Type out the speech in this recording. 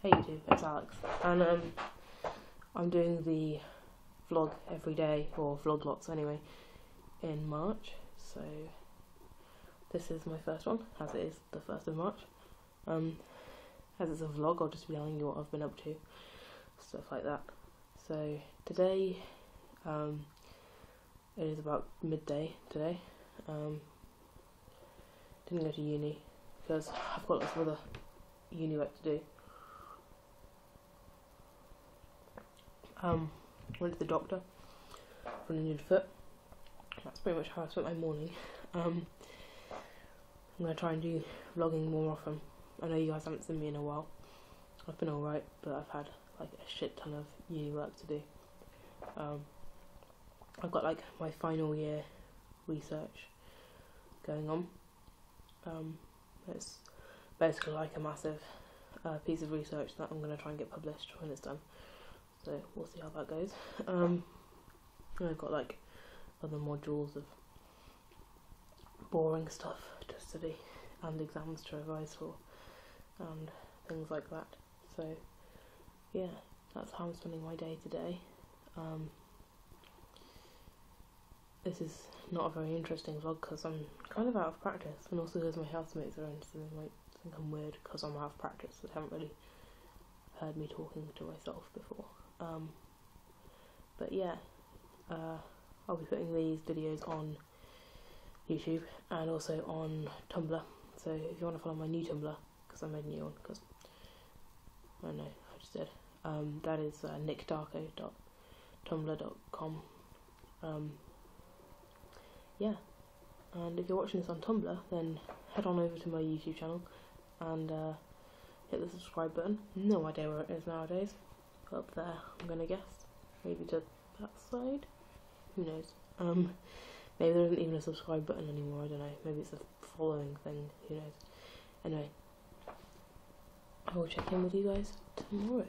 Hey YouTube, it's Alex, and um, I'm doing the vlog every day, or vlog lots anyway, in March. So this is my first one, as it is the first of March. Um, as it's a vlog, I'll just be telling you what I've been up to, stuff like that. So today, um, it is about midday today. Um, didn't go to uni because I've got lots of other uni work to do. Um, went to the doctor for an injured foot. That's pretty much how I spent my morning. Um, I'm gonna try and do vlogging more often. I know you guys haven't seen me in a while. I've been alright, but I've had like a shit ton of uni work to do. Um, I've got like my final year research going on. Um, it's basically like a massive uh, piece of research that I'm going to try and get published when it's done. So we'll see how that goes. Um, I've got like other modules of boring stuff to study and exams to revise for and things like that. So yeah, that's how I'm spending my day today. Um, this is not a very interesting vlog because I'm kind of out of practice and also because my housemates are in so they might think I'm weird because I'm out of practice. I haven't really heard me talking to myself before. Um, but yeah, uh, I'll be putting these videos on YouTube and also on Tumblr. So if you want to follow my new Tumblr, because I made a new one, because I don't know, I just did. Um, that is uh, nikdarko.tumblr.com. Um, yeah, and if you're watching this on Tumblr, then head on over to my YouTube channel and uh, hit the subscribe button. No idea where it is nowadays. Up there, I'm gonna guess. Maybe to that side. Who knows? Um, maybe there isn't even a subscribe button anymore. I don't know. Maybe it's a following thing. Who knows? Anyway, I will check in with you guys tomorrow.